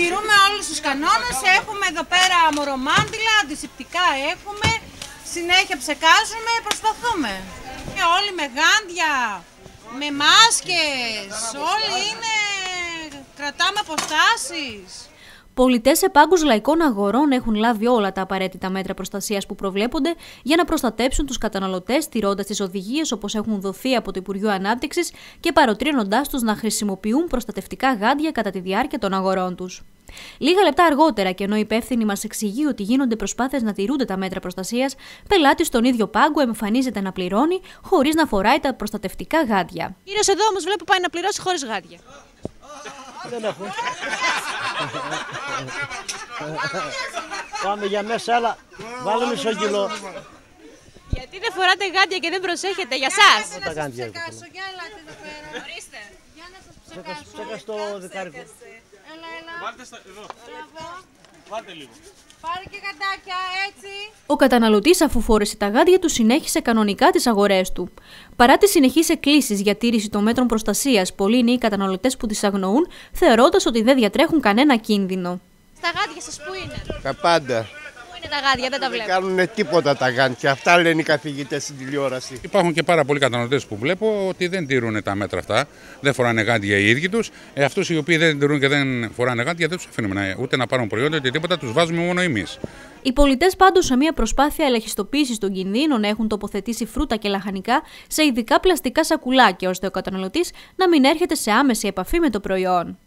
τηρούμε όλους τους κανόνες, έχουμε εδώ πέρα μορομάντιλα, αντισηπτικά έχουμε, συνέχεια ψεκάζουμε, προσπαθούμε. Και όλοι με γάντια, με μάσκες, όλοι είναι, κρατάμε αποστάσεις. Πολιτές σε πάγκου λαϊκών αγορών έχουν λάβει όλα τα απαραίτητα μέτρα προστασίας που προβλέπονται για να προστατέψουν τους καταναλωτές, τηρώντα τις οδηγίες όπως έχουν δοθεί από το Υπουργείο Ανάπτυξης και παροτρύνοντάς τους να χρησιμοποιούν προστατευτικά γάντια κατά τη διάρκεια των αγορών τους. Λίγα λεπτά αργότερα, και ενώ η υπεύθυνη μας εξηγεί ότι γίνονται προσπάθειες να τηρούνται τα μέτρα προστασίας, πελάτης στον ίδιο πάγκο εμφανίζεται να πληρώνει χωρίς να φοράει τα προστατευτικά γάντια. Κύριος εδώ όμως βλέπω πάει να πληρώσει χωρίς γάντια. Δεν έχω. Πάμε για μέσα, αλλά βάλε μισό κιλό. Γιατί δεν φοράτε γάντια και δεν προσέχετε για σας; Τα γάντια έχω. Ψεκάσω, για ελάτε εδώ πέρα. Ορίστε. Για να σας ψεκάσω. Ψέκα στο δεκάρικο. Έλα, έλα. Βάλτε στα εδώ. Μπράβο. Βάλτε λίγο. Πάρε και γαντάκια, έτσι. Ο καταναλωτής, αφού φόρεσε τα γάντια του, συνέχισε κανονικά τις αγορές του. Παρά τις συνεχείς εκκλήσεις για τήρηση των μέτρων προστασίας, πολλοί είναι οι καταναλωτές που τις αγνοούν, θεωρώντας ότι δεν διατρέχουν κανένα κίνδυνο. Στα γάντια σας πού είναι; Τα πάντα. Πού είναι τα γάντια, δεν τα Δεν βλέπω. κάνουν τίποτα τα γάντια. Αυτά λένε οι καθηγητές στην τηλεόραση. Υπάρχουν και πάρα πολλοί καταναλωτές που βλέπω ότι δεν τηρούν τα μέτρα αυτά. Δεν φοράνε γάντια οι ίδιοι τους. Ε, Αυτούς οι οποίοι δεν τηρούν και δεν φοράνε γάντια δεν τους αφήνουμε να, ούτε να πάρουν προϊόντα ούτε τίποτα, τους βάζουμε μόνο εμείς. Οι πολιτές πάντως, σε μια προσπάθεια ελαχιστοποίησης των κινδύνων, έχουν τοποθετήσει φρούτα και λαχανικά σε ειδικά πλαστικά σακουλάκια, ώστε ο καταναλωτής να μην έρχεται σε άμεση επαφή με το προϊόν.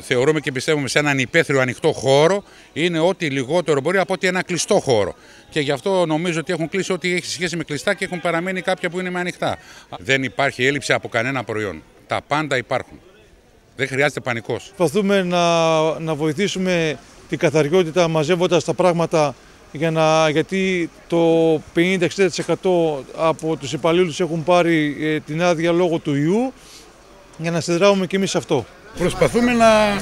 Θεωρούμε και πιστεύουμε σε έναν υπαίθριο ανοιχτό χώρο είναι ό,τι λιγότερο μπορεί από ότι ένα κλειστό χώρο. Και γι' αυτό νομίζω ότι έχουν κλείσει ό,τι έχει σχέση με κλειστά και έχουν παραμείνει κάποια που είναι με ανοιχτά. Δεν υπάρχει έλλειψη από κανένα προϊόν. Τα πάντα υπάρχουν. Δεν χρειάζεται πανικός. Προσπαθούμε να, να βοηθήσουμε την καθαριότητα μαζεύοντας τα πράγματα για να, γιατί το 50-60% από τους υπαλλήλους έχουν πάρει ε, την άδεια λόγω του ιού για να συνδράμουμε και εμείς αυτό. Προσπαθούμε να,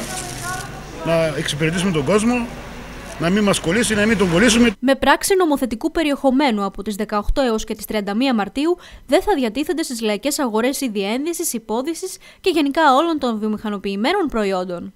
να εξυπηρετήσουμε τον κόσμο, να μην μας κολλήσει, να μην τον κολλήσουμε. Με πράξη νομοθετικού περιεχομένου από τις 18 έως και τις 31 Μαρτίου δεν θα διατίθενται στις λαϊκές αγορές η διένδυσης, υπόδησης και γενικά όλων των βιομηχανοποιημένων προϊόντων.